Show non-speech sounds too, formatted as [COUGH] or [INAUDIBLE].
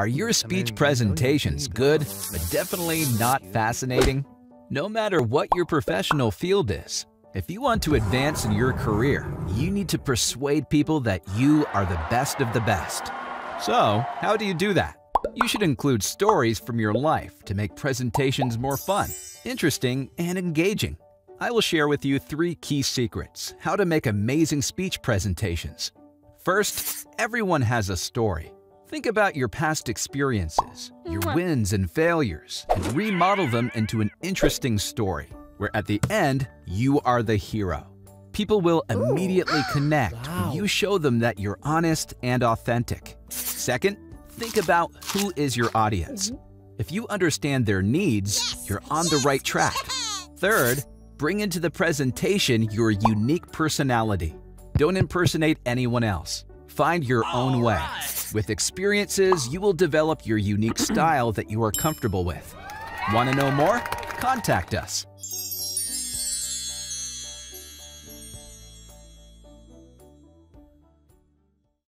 Are your speech presentations good, but definitely not fascinating? No matter what your professional field is, if you want to advance in your career, you need to persuade people that you are the best of the best. So, how do you do that? You should include stories from your life to make presentations more fun, interesting, and engaging. I will share with you three key secrets how to make amazing speech presentations. First, everyone has a story. Think about your past experiences, your mm-hmm. wins and failures, and remodel them into an interesting story, where at the end, you are the hero. People will immediately [GASPS] connect when you show them that you're honest and authentic. Second, think about who is your audience. Mm-hmm. If you understand their needs, you're on the right track. Third, bring into the presentation your unique personality. Don't impersonate anyone else. Find your own way. With experiences, you will develop your unique style that you are comfortable with. Want to know more? Contact us.